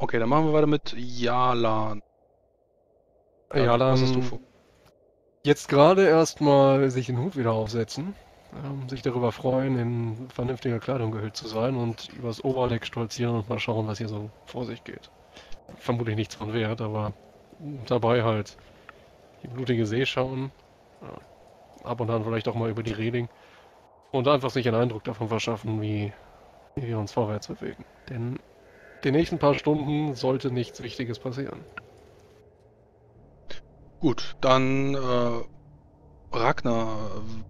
Okay, dann machen wir weiter mit Jalan. Ja, Ja, dann was hast du vor? jetzt gerade erstmal sich den Hut wieder aufsetzen, ähm, sich darüber freuen, in vernünftiger Kleidung gehüllt zu sein und übers Oberdeck stolzieren und mal schauen, was hier so vor sich geht. Vermutlich nichts von Wert, aber dabei halt die blutige See schauen, ja, ab und an vielleicht auch mal über die Reling und einfach sich einen Eindruck davon verschaffen, wie, wie wir uns vorwärts bewegen. Denn die nächsten paar Stunden sollte nichts Wichtiges passieren. Gut, dann äh, Ragnar,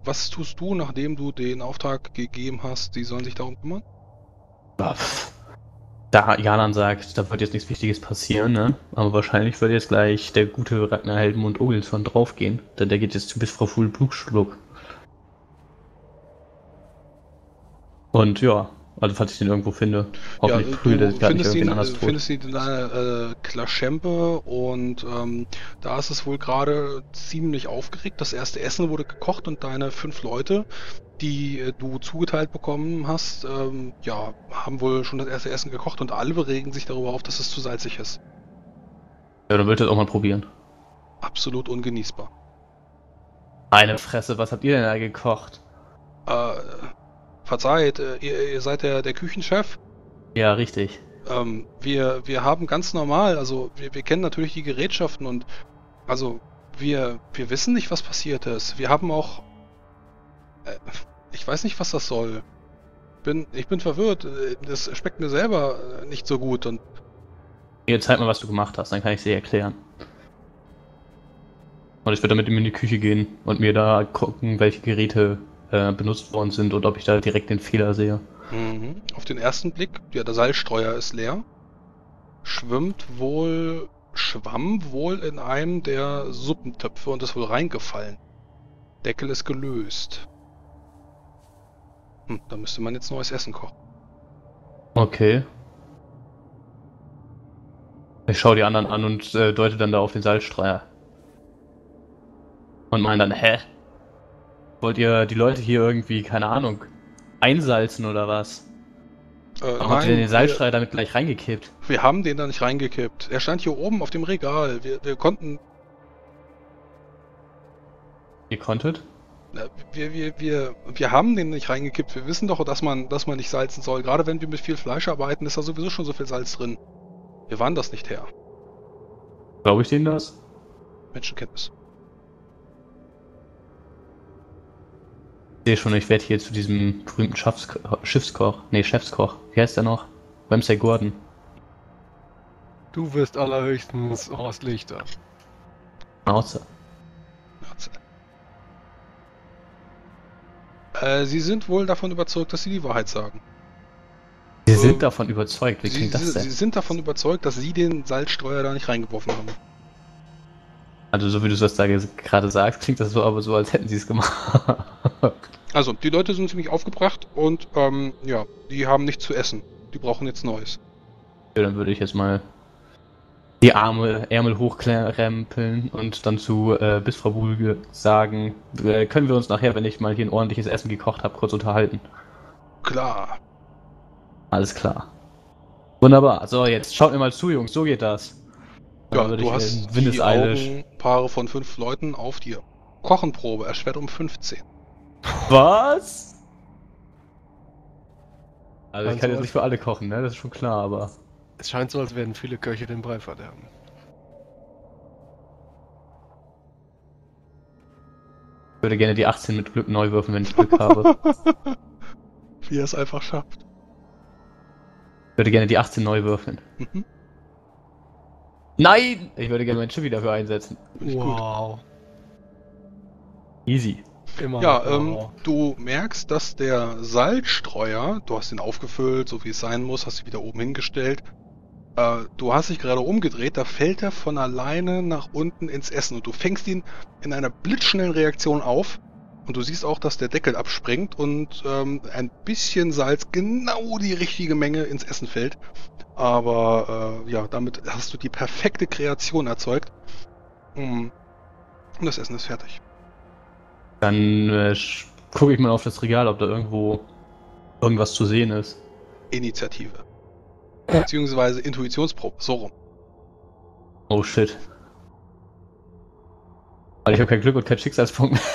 was tust du, nachdem du den Auftrag gegeben hast, die sollen sich darum kümmern? Pff. Da Jalan sagt, da wird jetzt nichts Wichtiges passieren, ne? Aber wahrscheinlich wird jetzt gleich der gute Ragnar Heldenmund Ogilsson draufgehen, denn der geht jetzt bis Frau Fuhl Blutschluck. Und ja, also falls ich den irgendwo finde, hoffentlich ja, prügelt er du gar nicht findest ihn, anders äh, tot. findest ihn in einer äh, Klaschempe und ähm, da ist es wohl gerade ziemlich aufgeregt. Das erste Essen wurde gekocht und deine fünf Leute, die äh, du zugeteilt bekommen hast, ähm, ja, haben wohl schon das erste Essen gekocht und alle regen sich darüber auf, dass es zu salzig ist. Ja, dann wird das auch mal probieren. Absolut ungenießbar. Eine Fresse, was habt ihr denn da gekocht? Äh, verzeiht, äh, ihr, ihr seid der, der Küchenchef. Ja, richtig. Ähm, wir, wir haben ganz normal, also wir, wir kennen natürlich die Gerätschaften und also wir, wir wissen nicht, was passiert ist. Wir haben auch. Äh, ich weiß nicht, was das soll. Bin, ich bin verwirrt. Das schmeckt mir selber äh, nicht so gut und Jetzt zeig mal, was du gemacht hast, dann kann ich sie erklären. Und ich würde damit in die Küche gehen und mir da gucken, welche Geräte äh, benutzt worden sind und ob ich da direkt den Fehler sehe. mhm. auf den ersten Blick, ja, der Salzstreuer ist leer. Schwimmt wohl, schwamm wohl in einem der Suppentöpfe und ist wohl reingefallen. Deckel ist gelöst. Hm, da müsste man jetzt neues Essen kochen. Okay. Ich schaue die anderen an und äh, deute dann da auf den Salzstreuer. Und meine dann, hä? Wollt ihr die Leute hier irgendwie, keine Ahnung, einsalzen oder was? Äh, Warum habt ihr den wir- Salzstreuer damit gleich reingekippt? Wir haben den da nicht reingekippt. Er stand hier oben auf dem Regal. Wir, wir konnten. Ihr konntet? Wir, wir, wir, wir haben den nicht reingekippt. Wir wissen doch, dass man, dass man nicht salzen soll. Gerade wenn wir mit viel Fleisch arbeiten, ist da sowieso schon so viel Salz drin. Wir waren das nicht her. Glaube ich denen das? Menschenkenntnis. Sehe schon, ich werde hier zu diesem berühmten Schaffsko Schiffskoch, nee, Chefskoch. Wie heißt der noch? Ramsay Gordon. Du wirst allerhöchstens Horst Lichter. Außer. Äh, Sie sind wohl davon überzeugt, dass Sie die Wahrheit sagen. Sie sind davon überzeugt. Wie Sie, klingt das Sie, denn? Sie sind davon überzeugt, dass Sie den Salzstreuer da nicht reingeworfen haben. Also so wie du das da ge- gerade sagst, klingt das so aber so, als hätten sie es gemacht. Also, die Leute sind ziemlich aufgebracht und ähm, ja, die haben nichts zu essen. Die brauchen jetzt Neues. ja, dann würde ich jetzt mal die Arme, Ärmel hochkrempeln und dann zu äh, bis Frau Bulge sagen, äh, können wir uns nachher, wenn ich mal hier ein ordentliches Essen gekocht habe, kurz unterhalten. Klar. Alles klar. Wunderbar. So, jetzt schaut mir mal zu, Jungs, so geht das. Ja, du ich hast die Augenpaare von fünf Leuten auf dir. Kochenprobe, erschwert um 15. Was? Also ich kann jetzt nicht für alle kochen, ne? Das ist schon klar, aber. Es scheint so, als werden viele Köche den Brei verderben. Ich würde gerne die 18 mit Glück neu würfeln, wenn ich Glück habe. Wie er es einfach schafft. Ich würde gerne die 18 neu würfeln. Mhm. Nein! Ich würde gerne mein Schiff dafür einsetzen. Wow. Easy. Immer. Ja, ähm, du merkst, dass der Salzstreuer, du hast ihn aufgefüllt, so wie es sein muss, hast ihn wieder oben hingestellt. Äh, du hast dich gerade umgedreht, da fällt er von alleine nach unten ins Essen und du fängst ihn in einer blitzschnellen Reaktion auf. Und du siehst auch, dass der Deckel abspringt und ähm, ein bisschen Salz, genau die richtige Menge ins Essen fällt. Aber äh, ja, damit hast du die perfekte Kreation erzeugt. Mm. Und das Essen ist fertig. Dann äh, gucke ich mal auf das Regal, ob da irgendwo irgendwas zu sehen ist. Initiative. beziehungsweise Intuitionsprobe, so rum. Oh shit. Weil ich habe kein Glück und kein Schicksalspunkt.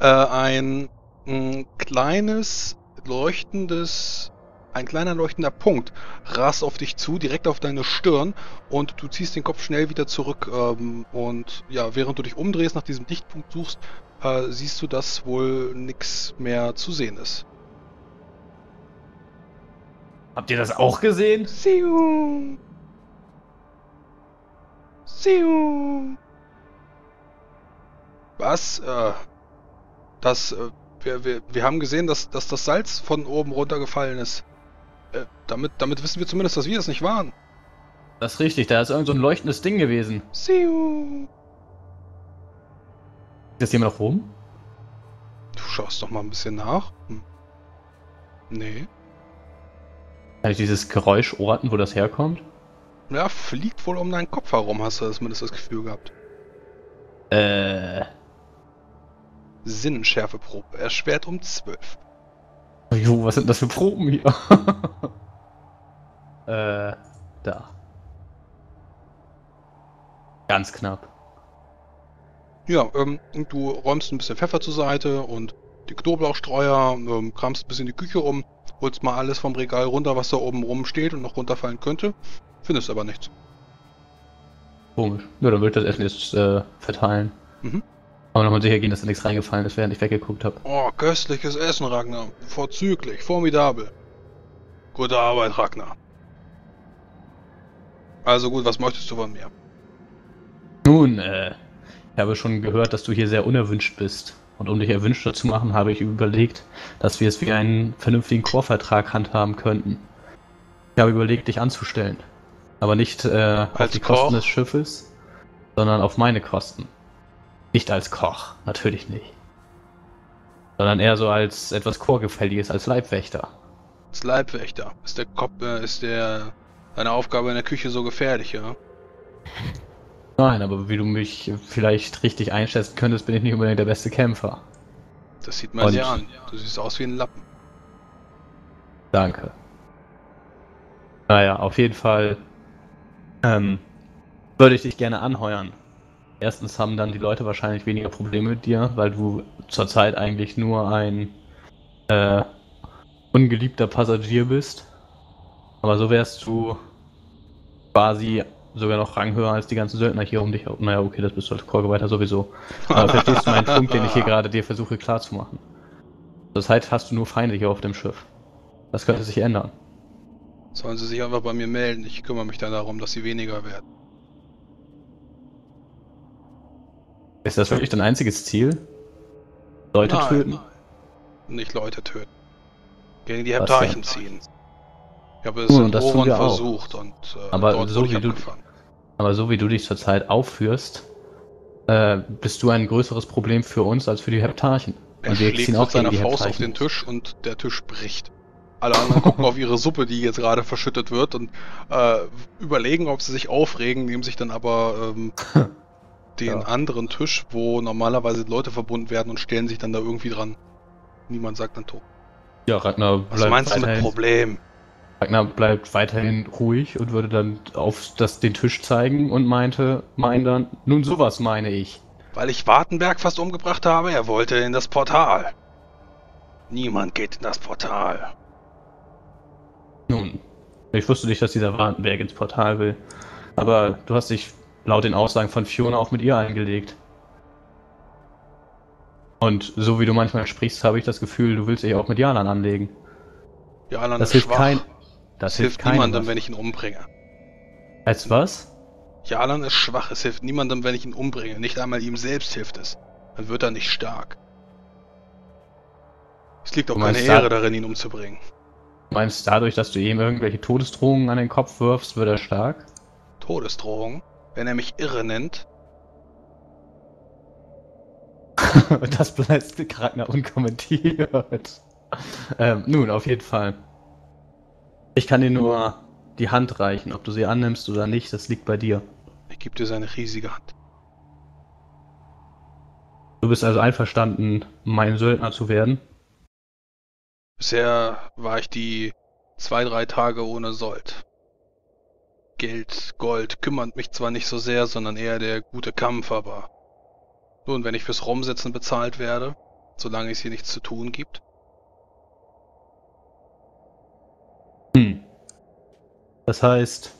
Äh, ein mh, kleines, leuchtendes, ein kleiner leuchtender Punkt rast auf dich zu, direkt auf deine Stirn und du ziehst den Kopf schnell wieder zurück ähm, und ja, während du dich umdrehst, nach diesem Lichtpunkt suchst, äh, siehst du, dass wohl nichts mehr zu sehen ist. Habt ihr das auch gesehen? Siu. Siu. Was? Äh, das, äh, wir, wir, wir haben gesehen, dass, dass das Salz von oben runtergefallen ist. Äh, damit, damit wissen wir zumindest, dass wir es nicht waren. Das ist richtig, da ist irgend so ein leuchtendes Ding gewesen. Siu. Ist das jemand noch rum? Du schaust doch mal ein bisschen nach. Hm. Nee. Kann ich dieses Geräusch orten, wo das herkommt? Ja, fliegt wohl um deinen Kopf herum, hast du zumindest das Gefühl gehabt. Äh. Sinnenschärfeprobe. Erschwert um 12. Jo, was sind das für Proben hier? äh, da. Ganz knapp. Ja, ähm, du räumst ein bisschen Pfeffer zur Seite und die Knoblauchstreuer, ähm, kramst ein bisschen die Küche um, holst mal alles vom Regal runter, was da oben rumsteht und noch runterfallen könnte. Findest aber nichts. Komisch. Ja, dann würde ich das Essen jetzt äh, verteilen. Mhm. Aber nochmal sicher gehen, dass da nichts reingefallen ist, während ich weggeguckt habe. Oh, köstliches Essen, Ragnar. Vorzüglich, formidabel. Gute Arbeit, Ragnar. Also gut, was möchtest du von mir? Nun, äh, ich habe schon gehört, dass du hier sehr unerwünscht bist. Und um dich erwünschter zu machen, habe ich überlegt, dass wir es wie einen vernünftigen Chorvertrag handhaben könnten. Ich habe überlegt, dich anzustellen. Aber nicht äh, auf die Kosten des Schiffes, sondern auf meine Kosten. Nicht als Koch, natürlich nicht. Sondern eher so als etwas Chorgefälliges, als Leibwächter. Als Leibwächter. Ist der Kopf, äh, ist der deine Aufgabe in der Küche so gefährlich, ja? Nein, aber wie du mich vielleicht richtig einschätzen könntest, bin ich nicht unbedingt der beste Kämpfer. Das sieht man dir an. Du siehst aus wie ein Lappen. Danke. Naja, auf jeden Fall ähm, würde ich dich gerne anheuern. Erstens haben dann die Leute wahrscheinlich weniger Probleme mit dir, weil du zurzeit eigentlich nur ein äh, ungeliebter Passagier bist. Aber so wärst du quasi sogar noch ranghöher als die ganzen Söldner hier um dich. Naja, okay, das bist du als Chorgeweihter sowieso. Aber verstehst du meinen Punkt, den ich hier gerade dir versuche klarzumachen? Das heißt, hast du nur Feinde hier auf dem Schiff. Das könnte sich ändern. Sollen sie sich einfach bei mir melden. Ich kümmere mich dann darum, dass sie weniger werden. Ist das wirklich dein einziges Ziel? Leute Nein. töten? Nicht Leute töten. Gegen die Heptarchen ziehen. Ich habe es Nun, in das tun Oren wir auch. versucht und äh, Aber so wie du- abgefangen. Aber so wie du dich zurzeit aufführst, äh, bist du ein größeres Problem für uns als für die Heptarchen. Er Und wir schlägt mit seiner die Faust auf den Tisch und der Tisch bricht. Alle anderen gucken auf ihre Suppe, die jetzt gerade verschüttet wird und äh, überlegen, ob sie sich aufregen, nehmen sich dann aber ähm, den Ja. anderen Tisch, wo normalerweise Leute verbunden werden und stellen sich dann da irgendwie dran. Niemand sagt dann tot. Ja, Ragnar Was bleibt, meinst du mit Problem? Ragnar bleibt weiterhin ruhig und würde dann auf das, den Tisch zeigen und meinte, meint dann, nun sowas meine ich. Weil ich Wartenberg fast umgebracht habe? Er wollte in das Portal. Niemand geht in das Portal. Nun, ich wusste nicht, dass dieser Wartenberg ins Portal will. Aber du hast dich laut den Aussagen von Fiona auch mit ihr eingelegt. Und so wie du manchmal sprichst, habe ich das Gefühl, du willst dich auch mit Jalan anlegen. Ja, Alan Das ist hilft schwach. kein. Das Das hilft niemandem, was. wenn ich ihn umbringe. Als was? Jalan ist schwach. Es hilft niemandem, wenn ich ihn umbringe. Nicht einmal ihm selbst hilft es. Dann wird er nicht stark. Es liegt auch keine Ehre da- darin, ihn umzubringen. Du meinst, dadurch, dass du ihm irgendwelche Todesdrohungen an den Kopf wirfst, wird er stark? Todesdrohung. Wenn er mich irre nennt, Und das bleibt Ragnar unkommentiert. ähm, nun, auf jeden Fall. Ich kann dir nur die Hand reichen. Ob du sie annimmst oder nicht, das liegt bei dir. ich gebe dir seine riesige Hand. Du bist also einverstanden, mein Söldner zu werden? Bisher war ich die zwei, drei Tage ohne Sold. Geld, Gold kümmert mich zwar nicht so sehr, sondern eher der gute Kampf, aber nun, wenn ich fürs Rumsitzen bezahlt werde, solange es hier nichts zu tun gibt. Hm. Das heißt,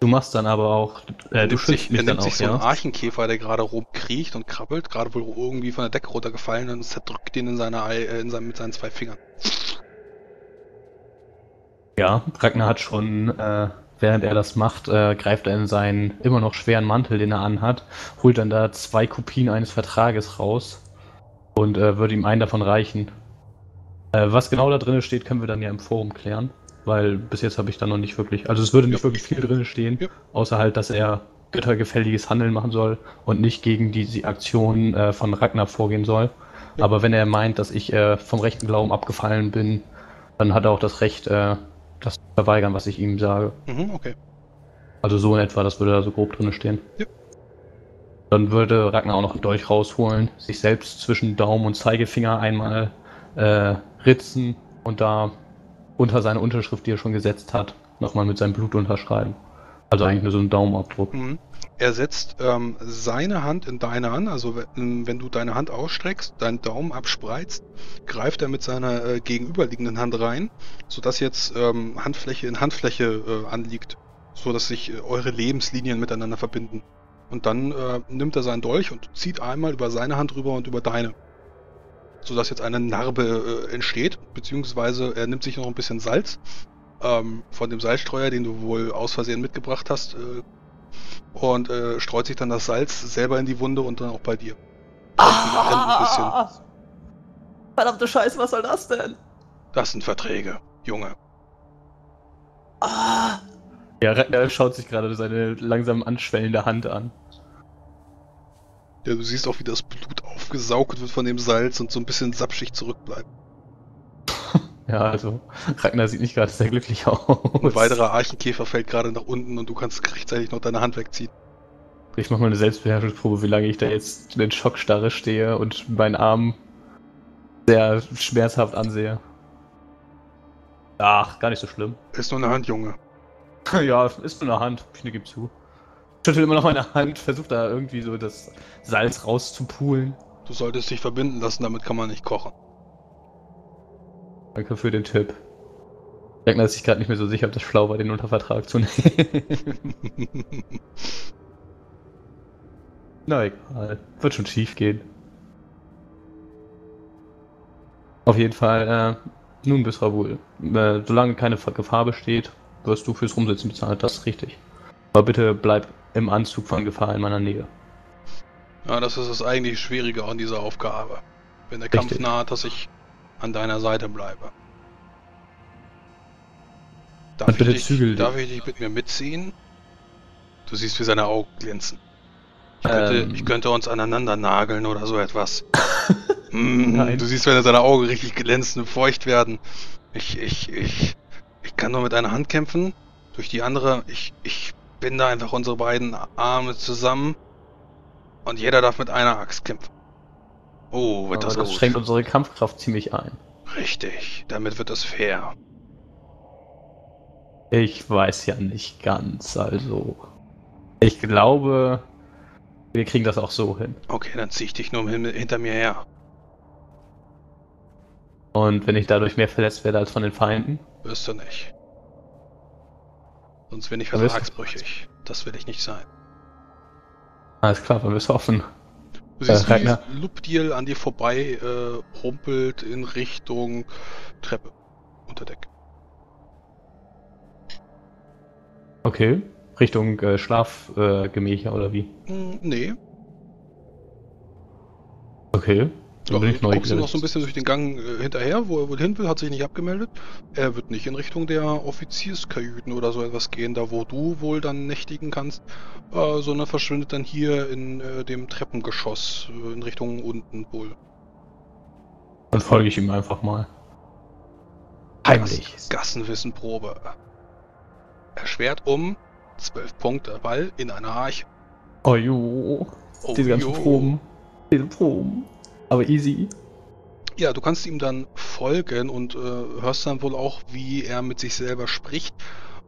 du machst dann aber auch, äh, du sich, schützt er mich dann nimmt auch, sich so ja? einen Archenkäfer, der gerade rumkriecht und krabbelt, gerade wohl irgendwie von der Decke runtergefallen und zerdrückt ihn in seine Ei, äh, in seinem, mit seinen zwei Fingern. Ja, Ragnar hat schon, äh, während er das macht, äh, greift er in seinen immer noch schweren Mantel, den er anhat, holt dann da zwei Kopien eines Vertrages raus und äh, würde ihm einen davon reichen. Äh, was genau da drin steht, können wir dann ja im Forum klären, weil bis jetzt habe ich da noch nicht wirklich, also es würde nicht Ja. wirklich viel drin stehen, Ja. außer halt, dass er göttergefälliges Handeln machen soll und nicht gegen die Aktion äh, von Ragnar vorgehen soll. Ja. Aber wenn er meint, dass ich äh, vom rechten Glauben abgefallen bin, dann hat er auch das Recht, äh, das verweigern, was ich ihm sage. Mhm, okay. Also so in etwa, das würde da so grob drin stehen. Ja. Dann würde Ragnar auch noch einen Dolch rausholen, sich selbst zwischen Daumen und Zeigefinger einmal äh, ritzen und da unter seine Unterschrift, die er schon gesetzt hat, nochmal mit seinem Blut unterschreiben. Also eigentlich nur so ein Daumenabdruck. Mhm. Er setzt ähm, seine Hand in deine an, also wenn, wenn du deine Hand ausstreckst, deinen Daumen abspreizt, greift er mit seiner äh, gegenüberliegenden Hand rein, sodass jetzt ähm, Handfläche in Handfläche äh, anliegt, sodass sich äh, eure Lebenslinien miteinander verbinden. Und dann äh, nimmt er seinen Dolch und zieht einmal über seine Hand rüber und über deine. Sodass jetzt eine Narbe äh, entsteht, beziehungsweise er nimmt sich noch ein bisschen Salz ähm, von dem Salzstreuer, den du wohl aus Versehen mitgebracht hast, äh, und äh, streut sich dann das Salz selber in die Wunde und dann auch bei dir. Ah! Verdammte Scheiße, was soll das denn? Das sind Verträge, Junge. Ah! Ja, Ragnar schaut sich gerade seine langsam anschwellende Hand an. Ja, du siehst auch, wie das Blut aufgesaugt wird von dem Salz und so ein bisschen sapschig zurückbleibt. Ja, also Ragnar sieht nicht gerade sehr glücklich aus. Ein weiterer Archenkäfer fällt gerade nach unten und du kannst rechtzeitig noch deine Hand wegziehen. Ich mach mal eine Selbstbeherrschungsprobe, wie lange ich da jetzt in Schockstarre stehe und meinen Arm sehr schmerzhaft ansehe. Ach, gar nicht so schlimm. Ist nur eine Hand, Junge. ja, ist nur eine Hand, ich ihm zu. Schüttel immer noch meine Hand, versuch da irgendwie so das Salz rauszupulen. Du solltest dich verbinden lassen, damit kann man nicht kochen. Danke für den Tipp. Ragnar ist sich gerade nicht mehr so sicher, ob das schlau war, den unter Vertrag zu nehmen. Na egal, wird schon schief gehen. Auf jeden Fall, äh, nun bist du wohl. Äh, solange keine Gefahr besteht, wirst du fürs Rumsitzen bezahlt, das ist richtig. Aber bitte bleib im Anzug von Gefahr in meiner Nähe. ja, das ist das eigentlich Schwierige an dieser Aufgabe. Wenn der Kampf Richtig. naht, dass ich an deiner Seite bleibe. Darf, Und bitte ich, dich, zügel darf ich dich mit mir mitziehen? Du siehst, wie seine Augen glänzen. Ich könnte, Ähm. ich könnte uns aneinander nageln oder so etwas. mm. Du siehst, wenn seine Augen richtig glänzen und feucht werden. Ich, ich, ich, ich kann nur mit einer Hand kämpfen. Durch die andere, ich, ich binde einfach unsere beiden Arme zusammen. Und jeder darf mit einer Axt kämpfen. Oh, wird Aber das, das gut. schränkt unsere Kampfkraft ziemlich ein. Richtig, damit wird es fair. Ich weiß ja nicht ganz, also. Ich glaube, wir kriegen das auch so hin. Okay, dann zieh ich dich nur hin, hinter mir her. Und wenn ich dadurch mehr verletzt werde als von den Feinden, Wirst du nicht. Sonst bin ich vertragsbrüchig. Das will ich nicht sein. alles klar, dann wirst du offen. Du siehst, Äh, wie Lupdiel an dir vorbei äh, humpelt in Richtung Treppe. Unter Deck. Okay. Richtung äh, Schlafgemächer äh, Gemächer oder wie? Hm, nee. Okay. Dann Ja, bin ich du guckst ihm noch neugierig. so ein bisschen durch den Gang äh, hinterher, wo er wohl hin will, hat sich nicht abgemeldet. Er wird nicht in Richtung der Offizierskajüten oder so etwas gehen, da wo du wohl dann nächtigen kannst, äh, sondern verschwindet dann hier in äh, dem Treppengeschoss äh, in Richtung unten wohl. Dann folge ich ihm einfach mal. Heimlich. Gass- Gassenwissenprobe. Erschwert um 12 Punkte, weil in einer Arche. Oh jo. Oh, Diese ganzen jo. Proben. Diese Proben. Aber easy. Ja, du kannst ihm dann folgen und äh, hörst dann wohl auch, wie er mit sich selber spricht.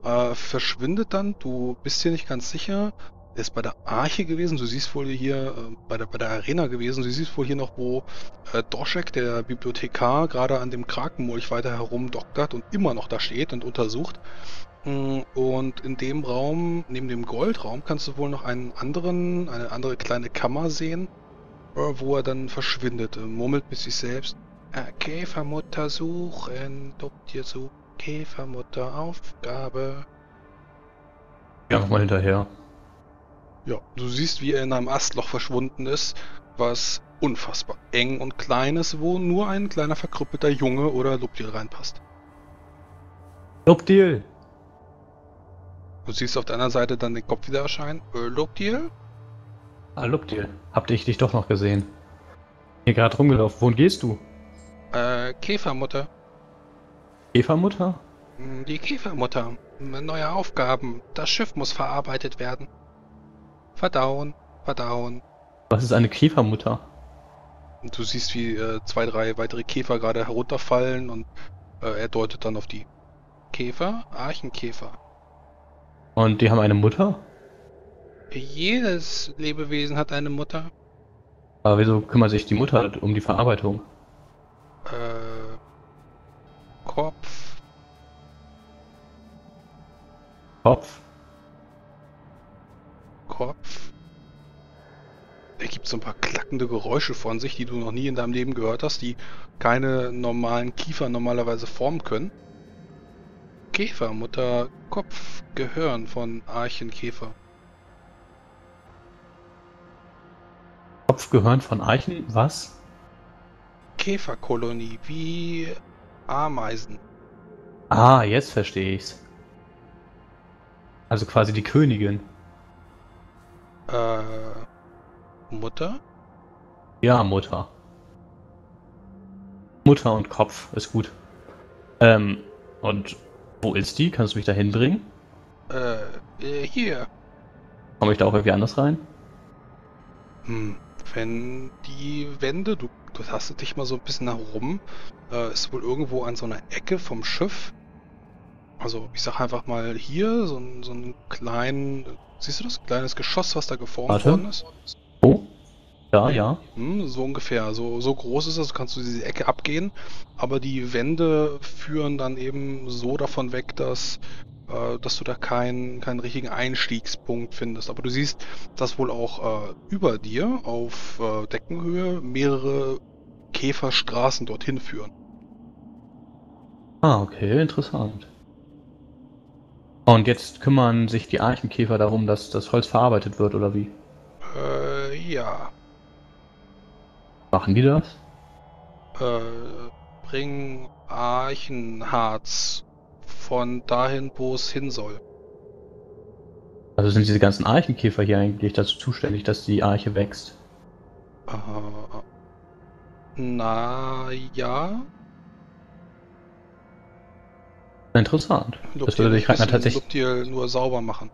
äh, verschwindet dann. Du bist hier nicht ganz sicher. Er ist bei der Arche gewesen. Du siehst wohl hier äh, bei, der, bei der Arena gewesen. Du siehst wohl hier noch, wo äh, Doschek, der Bibliothekar, gerade an dem Krakenmulch weiter herumdoktert und immer noch da steht und untersucht. Mm, Und in dem Raum, neben dem Goldraum, kannst du wohl noch einen anderen, eine andere kleine Kammer sehen, wo er dann verschwindet. Er murmelt mit sich selbst. Äh, Käfermutter suchen, Dopptier suchen, Käfermutter Aufgabe. Ja, nochmal hinterher. Ja, du siehst, wie er in einem Astloch verschwunden ist, was unfassbar eng und klein ist, wo nur ein kleiner verkrüppelter Junge oder Lobdiel reinpasst. Lobdeal! Du siehst auf der anderen Seite dann den Kopf wieder erscheinen. Äh, Lobdiel? Ah, Lobdeal. Habt ich dich doch noch gesehen. Hier gerade rumgelaufen. Wohin gehst du? Äh, Käfermutter. Eva-Mutter? Hm, Die Käfermutter. Neue Aufgaben. Das Schiff muss verarbeitet werden. Verdauen, verdauen. Was ist eine Käfermutter? Und du siehst, wie äh, zwei, drei weitere Käfer gerade herunterfallen und äh, er deutet dann auf die Käfer, Archenkäfer. Und die haben eine Mutter? Jedes Lebewesen hat eine Mutter. Aber wieso kümmert sich die Mutter um die Verarbeitung? Äh, Kopf, Kopf? Kopf. Er gibt so ein paar klackende Geräusche von sich, die du noch nie in deinem Leben gehört hast, die keine normalen Kiefer normalerweise formen können. Käfer, Mutter, Kopf, Gehirn von Archenkäfer. Gehören von Eichen? Was? Käferkolonie, wie Ameisen. Ah, jetzt verstehe ich's. Also quasi die Königin. Äh, Mutter? Ja, Mutter. Mutter und Kopf ist gut. Ähm, und wo ist die? Kannst du mich da hinbringen? Äh, äh, hier. Komme ich da auch irgendwie anders rein? Hm, wenn die Wände, du, du tastet dich mal so ein bisschen herum, äh, ist wohl irgendwo an so einer Ecke vom Schiff. Also, ich sag einfach mal hier, so ein, so ein kleinen, siehst du das? Kleines Geschoss, was da geformt Warte. worden ist? Oh? Ja, ja. Hm, so ungefähr. So, so groß ist es, kannst du diese Ecke abgehen. Aber die Wände führen dann eben so davon weg, dass, äh, dass du da keinen, keinen richtigen Einstiegspunkt findest. Aber du siehst, dass wohl auch äh, über dir auf äh, Deckenhöhe mehrere Käferstraßen dorthin führen. Ah, okay, interessant. Und jetzt kümmern sich die Archenkäfer darum, dass das Holz verarbeitet wird, oder wie? Äh, ja. Machen die das? Äh, bring Archenharz von dahin, wo es hin soll. Also sind diese ganzen Archenkäfer hier eigentlich dazu zuständig, dass die Arche wächst? Äh, na ja. Interessant. Das Luptiel würde sich Ragnar müssen tatsächlich, Luptiel nur sauber machen.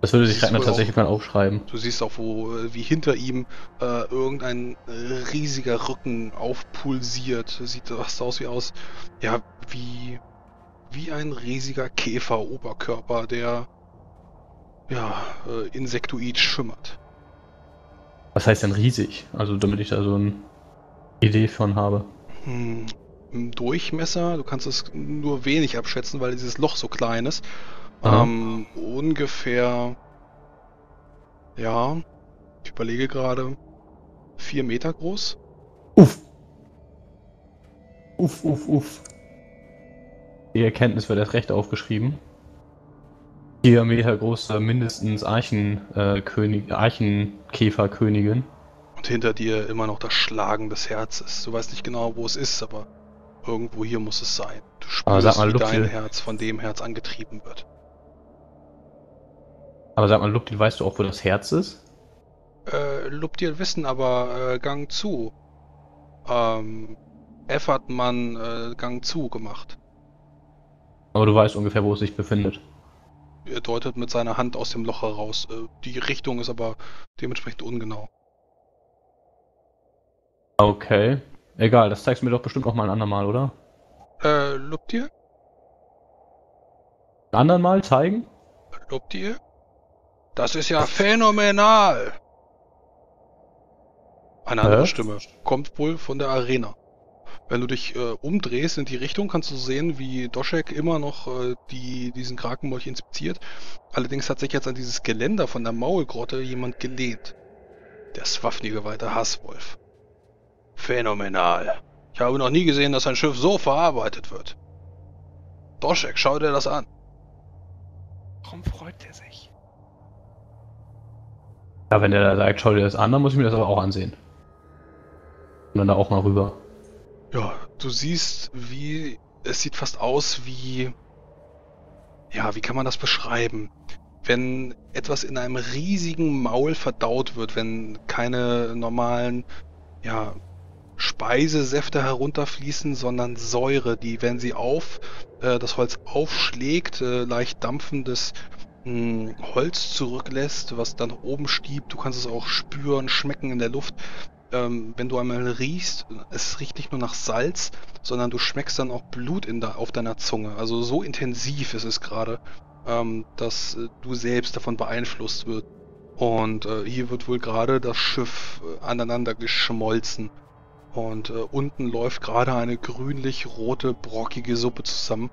das würde sich das Ragnar wohl tatsächlich auch- mal aufschreiben. Du siehst auch, wo wie hinter ihm äh, irgendein äh, riesiger Rücken aufpulsiert. Sieht das aus wie aus, ja, wie wie ein riesiger Käfer-Oberkörper, der ja äh, insektoid schimmert. Was heißt denn riesig? Also damit ich da so eine Idee von habe. Hm, Im Durchmesser, du kannst es nur wenig abschätzen, weil dieses Loch so klein ist. Ähm, ungefähr, ja, ich überlege gerade, vier Meter groß. Uff. Uff, uff, uff. Die Erkenntnis wird erst recht aufgeschrieben. Vier Meter große, mindestens Archenkönig, äh. Und hinter dir immer noch das Schlagen des Herzes. Du weißt nicht genau, wo es ist, aber irgendwo hier muss es sein. Du spürst, mal, wie dein Herz von dem Herz angetrieben wird. Aber sag mal, Luptil, weißt du auch, wo das Herz ist? Äh, Luptil wissen aber äh, Gang zu. Ähm, F hat man äh, Gang zu gemacht. Aber du weißt ungefähr, wo es sich befindet. Er deutet mit seiner Hand aus dem Loch heraus. Äh, die Richtung ist aber dementsprechend ungenau. Okay. Egal, das zeigst du mir doch bestimmt noch mal ein andermal, oder? Äh, Luptil? Anderen mal zeigen? Lobt ihr? Das ist ja phänomenal! Eine andere Hä? Stimme. Kommt wohl von der Arena. Wenn du dich äh, umdrehst in die Richtung, kannst du sehen, wie Doschek immer noch äh, die, diesen Krakenmolch inspiziert. Allerdings hat sich jetzt an dieses Geländer von der Maulgrotte jemand gelehnt. Der Swafni-geweihte Hasswolf. Phänomenal. Ich habe noch nie gesehen, dass ein Schiff so verarbeitet wird. Doschek, schau dir das an. Warum freut er sich? Ja, wenn der da sagt, schau dir das an, dann muss ich mir das aber auch ansehen. Und dann da auch mal rüber. Ja, du siehst, wie. Es sieht fast aus wie. Ja, wie kann man das beschreiben? Wenn etwas in einem riesigen Maul verdaut wird, wenn keine normalen, ja, Speisesäfte herunterfließen, sondern Säure, die, wenn sie auf äh, das Holz aufschlägt, äh, leicht dampfendes mh, Holz zurücklässt, was dann oben stiebt. Du kannst es auch spüren, schmecken in der Luft ähm, wenn du einmal riechst, es riecht nicht nur nach Salz, sondern du schmeckst dann auch Blut in der, auf deiner Zunge. Also so intensiv ist es gerade, ähm, dass äh, du selbst davon beeinflusst wird. Und äh, hier wird wohl gerade das Schiff äh, aneinander geschmolzen. Und äh, unten läuft gerade eine grünlich-rote, brockige Suppe zusammen.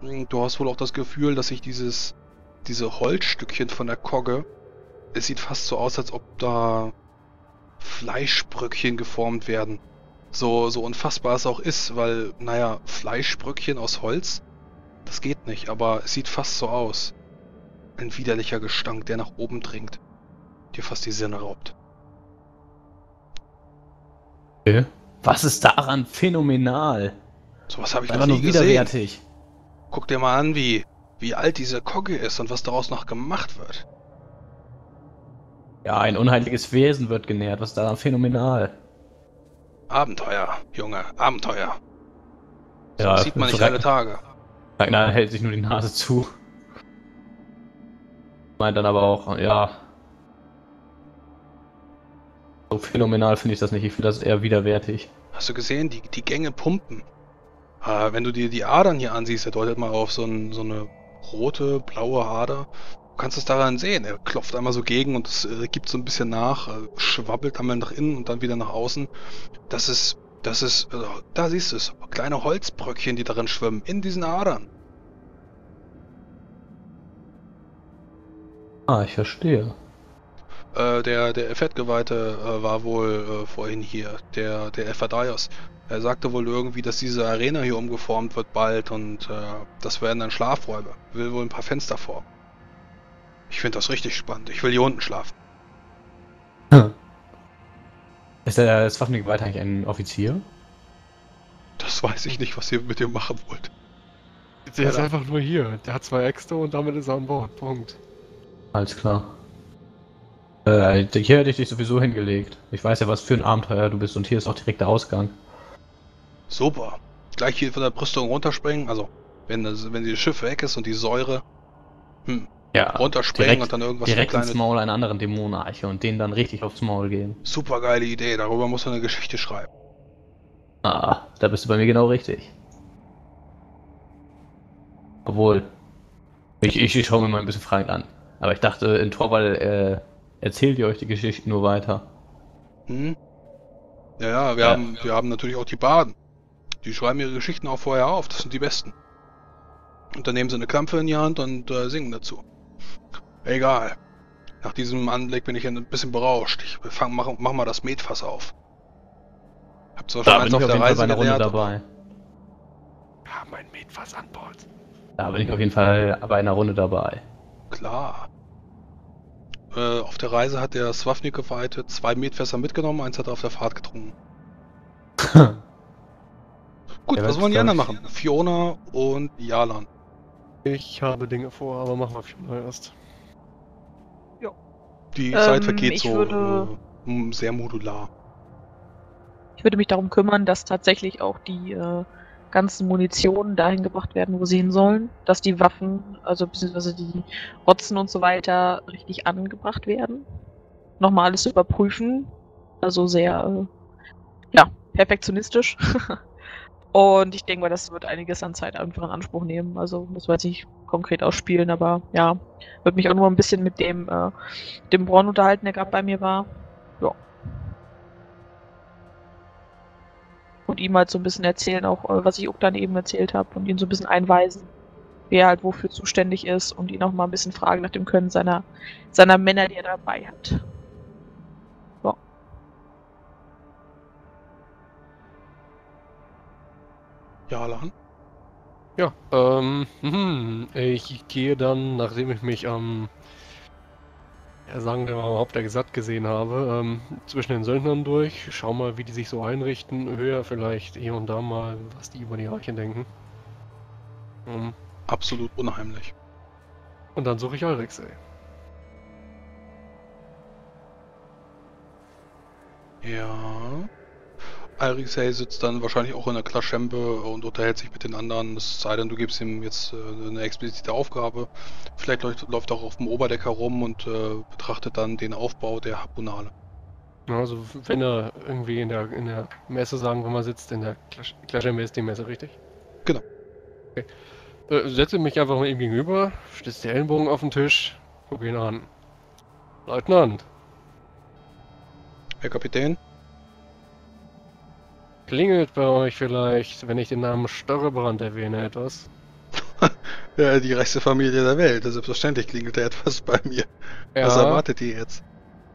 Hm, Du hast wohl auch das Gefühl, dass sich dieses, diese Holzstückchen von der Kogge, es sieht fast so aus, als ob da Fleischbröckchen geformt werden. So, so unfassbar es auch ist, weil, naja, Fleischbröckchen aus Holz, das geht nicht, aber es sieht fast so aus. Ein widerlicher Gestank, der nach oben dringt, dir fast die Sinne raubt. Okay. Was ist daran phänomenal? Sowas habe ich noch Einfach nie nur gesehen. widerwärtig. Guck dir mal an, wie, wie alt diese Kogge ist und was daraus noch gemacht wird. Ja, ein unheimliches Wesen wird genährt. Was ist daran phänomenal? Abenteuer, Junge, Abenteuer. Ja, sieht man nicht alle Tage. Ragnar hält sich nur die Nase zu. Meint dann aber auch, ja. So phänomenal finde ich das nicht. Ich finde das eher widerwärtig. Hast du gesehen, die, die Gänge pumpen. Äh, wenn du dir die Adern hier ansiehst, er deutet mal auf so, ein, so eine rote, blaue Ader. Du kannst es daran sehen. Er klopft einmal so gegen und es äh, gibt so ein bisschen nach, äh, schwabbelt einmal nach innen und dann wieder nach außen. Das ist, das ist, äh, da siehst du es. Kleine Holzbröckchen, die darin schwimmen, in diesen Adern. Ah, ich verstehe. Äh, der, der Fettgeweihte äh, war wohl äh, vorhin hier, der, der Ephadaios. Er sagte wohl irgendwie, dass diese Arena hier umgeformt wird bald und das werden dann Schlafräume. Will wohl ein paar Fenster vor. Ich finde das richtig spannend. Ich will hier unten schlafen. Ist der Swaffengeweihte eigentlich ein Offizier? Das weiß ich nicht, was ihr mit dir machen wollt. Der ist einfach nur hier. Der hat zwei Äxte und damit ist er an Bord. Punkt. Alles klar. Äh, hier hätte ich dich sowieso hingelegt. Ich weiß ja, was für ein Abenteuer du bist und hier ist auch direkt der Ausgang. Super. Gleich hier von der Brüstung runterspringen. Also, wenn, das, wenn das Schiff weg ist und die Säure hm, Ja. runterspringen direkt- und dann irgendwas Direkt ins. Maul einer anderen Dämonenarche und denen dann richtig aufs Maul gehen. Super geile Idee. Darüber muss man eine Geschichte schreiben. Ah, da bist du bei mir genau richtig. Obwohl, ich, ich, ich schaue mir mal ein bisschen fragend an. Aber ich dachte, in Torwall äh, erzählt ihr euch die Geschichten nur weiter. Hm? Ja, ja, wir, Ja. Haben, wir haben natürlich auch die Baden. Die schreiben ihre Geschichten auch vorher auf, das sind die besten. Und dann nehmen sie eine Klampfe in die Hand und äh, singen dazu. Egal. Nach diesem Anblick bin ich ein bisschen berauscht. Ich fang, mach, mach mal das Metfass auf. Hab zwar schon Da eins bin ich auf auf der jeden Fall Reise bei einer Runde gelernt, dabei. Wir haben ein Metfass an Bord. Da bin ich auf jeden Fall bei einer Runde dabei. Klar. Äh, auf der Reise hat der Swafnik-Geweihte zwei Metfässer mitgenommen, eins hat er auf der Fahrt getrunken. Gut, Ja, was wollen die anderen machen? Fiona und Jalan. Ich habe Dinge vor, aber machen wir Fiona erst. Die Ähm, Zeit vergeht so würde- äh, sehr modular. Ich würde mich darum kümmern, dass tatsächlich auch die äh, ganzen Munitionen dahin gebracht werden, wo sie hin sollen. Dass die Waffen, also beziehungsweise die Rotzen und so weiter, richtig angebracht werden. Nochmal alles überprüfen. Also sehr, äh, ja, perfektionistisch. Und ich denke mal, das wird einiges an Zeit einfach in Anspruch nehmen. Also muss man jetzt nicht konkret ausspielen, aber ja, wird mich auch nur ein bisschen mit dem, äh, dem Braun unterhalten, der gerade bei mir war. Ja. Und ihm halt so ein bisschen erzählen, auch äh, was ich dann eben erzählt habe und ihn so ein bisschen einweisen, wer halt wofür zuständig ist und ihn auch mal ein bisschen fragen nach dem Können seiner, seiner Männer, die er dabei hat. Ja, Alan? Ja, ähm, hm, ich gehe dann, nachdem ich mich am, ja, sagen wir mal, am Hauptexat gesehen habe, ähm, zwischen den Söldnern durch, schau mal, wie die sich so einrichten, höre vielleicht hier und da mal, was die über die Arche denken. Um, Absolut unheimlich. und dann suche ich Alrexey. Ja. Alrixey sitzt dann wahrscheinlich auch in der Klaschembe und unterhält sich mit den anderen. Es sei denn, du gibst ihm jetzt äh, eine explizite Aufgabe. Vielleicht läuft, läuft er auch auf dem Oberdeck herum und äh, betrachtet dann den Aufbau der Harpunale. Also, wenn er irgendwie in der, in der Messe, sagen wir mal, sitzt, in der Klaschembe ist die Messe, richtig? Genau. Okay. Äh, setze mich einfach mal ihm gegenüber, stütze die Ellenbogen auf den Tisch, gucke ihn an. Leutnant, Herr Kapitän? Klingelt bei euch vielleicht, wenn ich den Namen Störrebrand erwähne, etwas? Ja, die reichste Familie der Welt. Selbstverständlich klingelt da etwas bei mir. Was erwartet ihr jetzt?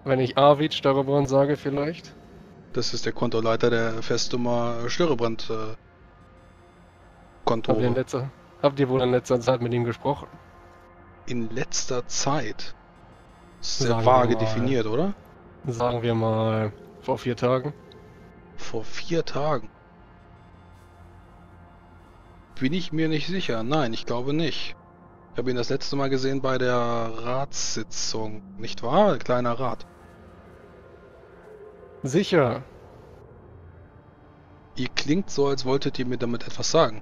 wenn ich Arvid Störrebrand sage vielleicht? Das ist der Kontoleiter der Festnummer Störebrand äh, Habt ihr, in Kontore. letzter, habt ihr wohl in letzter Zeit mit ihm gesprochen? In letzter Zeit. Sehr Sagen vage definiert, oder? Sagen wir mal vor vier Tagen. Vor vier Tagen. Bin ich mir nicht sicher. Nein, ich glaube nicht. Ich habe ihn das letzte Mal gesehen bei der Ratssitzung. Nicht wahr? Kleiner Rat. Sicher. Ihr klingt so, als wolltet ihr mir damit etwas sagen.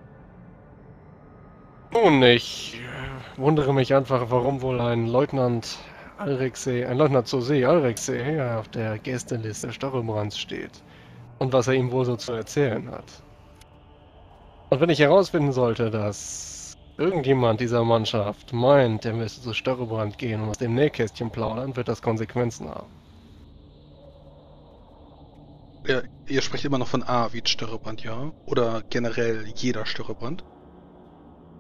Nun, ich äh, wundere mich einfach, warum wohl ein Leutnant Alrexey, ein Leutnant zur See Alrexey hier auf der Gästeliste Störrebrands steht. Und was er ihm wohl so zu erzählen hat. Und wenn ich herausfinden sollte, dass irgendjemand dieser Mannschaft meint, er müsste zu Störrebrand gehen und aus dem Nähkästchen plaudern, wird das Konsequenzen haben. Ja, ihr sprecht immer noch von A wie Störrebrand, ja? Oder generell jeder Störrebrand?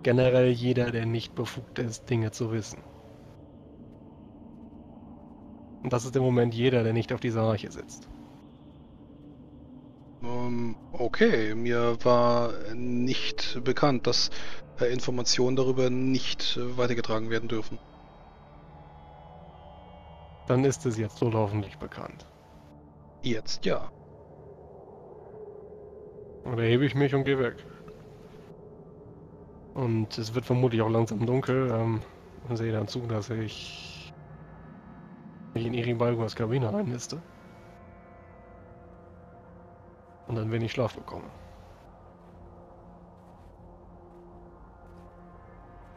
Generell jeder, der nicht befugt ist, Dinge zu wissen. Und das ist im Moment jeder, der nicht auf dieser Arche sitzt. Ähm, okay, mir war nicht bekannt, dass äh, Informationen darüber nicht äh, weitergetragen werden dürfen. Dann ist es jetzt wohl hoffentlich bekannt. Jetzt ja. Oder hebe ich mich und gehe weg. Und es wird vermutlich auch langsam dunkel. Ähm, und sehe dann zu, dass ich mich in Iri Balgors Kabine einniste. Und dann wenig Schlaf bekomme.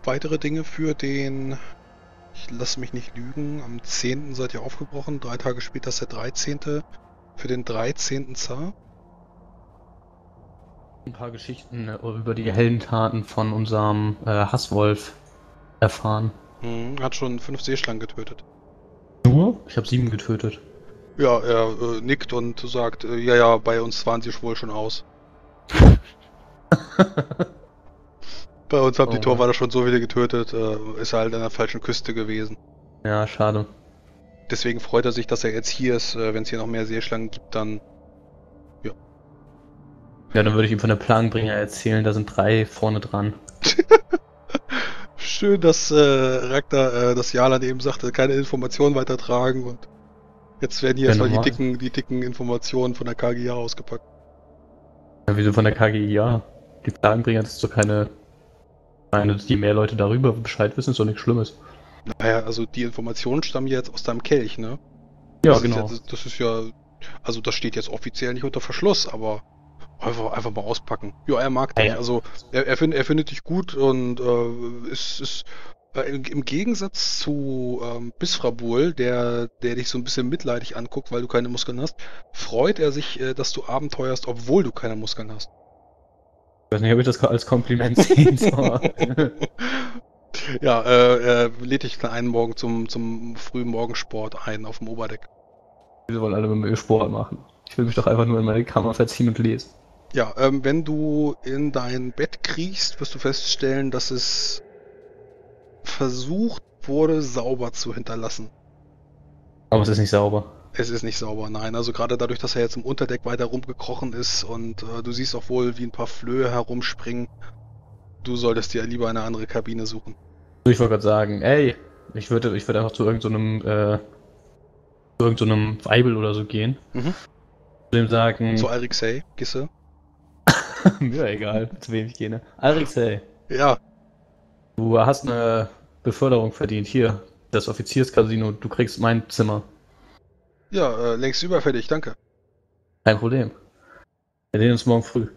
Weitere Dinge für den. Ich lasse mich nicht lügen. Am 10. seid ihr aufgebrochen. Drei Tage später ist der 13. Für den 13. Zar. Ein paar Geschichten äh, über die Heldentaten von unserem äh, Hasswolf erfahren. Hm, hat schon fünf Seeschlangen getötet. Nur? Ich habe sieben getötet. Ja, er äh, nickt und sagt, äh, ja, ja, bei uns waren sie wohl schon aus. Bei uns haben die Oh. Torwarte schon so viele getötet, äh, ist halt an der falschen Küste gewesen. Ja, schade. Deswegen freut er sich, dass er jetzt hier ist. Äh, Wenn es hier noch mehr Seeschlangen gibt, dann Ja, dann würde ich ihm von der Planbringer erzählen, da sind drei vorne dran. schön, dass äh, Ragnar, äh, das Jalan eben sagte, keine Informationen weitertragen und jetzt werden hier Ja, erstmal die dicken, die dicken Informationen von der KGA ausgepackt. Ja, wieso von der KGIA? Die Planbringer, das ist doch keine. Meine, die mehr Leute darüber Bescheid wissen, ist doch nichts Schlimmes. Naja, also die Informationen stammen jetzt aus deinem Kelch, ne? Ja, das genau. Ist ja, das ist ja, also das steht jetzt offiziell nicht unter Verschluss, aber einfach, einfach mal auspacken. Ja, er mag Ja, dich. ja. Also er, er, find, er findet dich gut und äh, ist, ist im, im Gegensatz zu ähm, Bisfrabul, der, der dich so ein bisschen mitleidig anguckt, weil du keine Muskeln hast, freut er sich, äh, dass du abenteuerst, obwohl du keine Muskeln hast. Ich weiß nicht, ob ich das als Kompliment sehen soll. ja, äh, äh, lädt dich einen Morgen zum, zum frühen Morgensport ein auf dem Oberdeck. Wir wollen alle mit mir Sport machen. Ich will mich doch einfach nur in meine Kammer verziehen und lesen. Ja, ähm, wenn du in dein Bett kriechst, wirst du feststellen, dass es versucht wurde, sauber zu hinterlassen. Aber es ist nicht sauber. Es ist nicht sauber, nein. Also gerade dadurch, dass er jetzt im Unterdeck weiter rumgekrochen ist und äh, du siehst auch wohl, wie ein paar Flöhe herumspringen. Du solltest dir lieber eine andere Kabine suchen. Ich wollte gerade sagen, ey, ich würde ich würd einfach zu irgendeinem so äh, zu irgendeinem so Weibel oder so gehen. Mhm. Zu dem sagen. Zu Alrixey, Gisse. Mir egal, zu wem ich gehe. Ne? Alrixey. Ja. Du hast eine Beförderung verdient. Hier, das Offizierscasino, du kriegst mein Zimmer. Ja, äh, längst überfällig, danke. Kein Problem. Wir sehen uns morgen früh.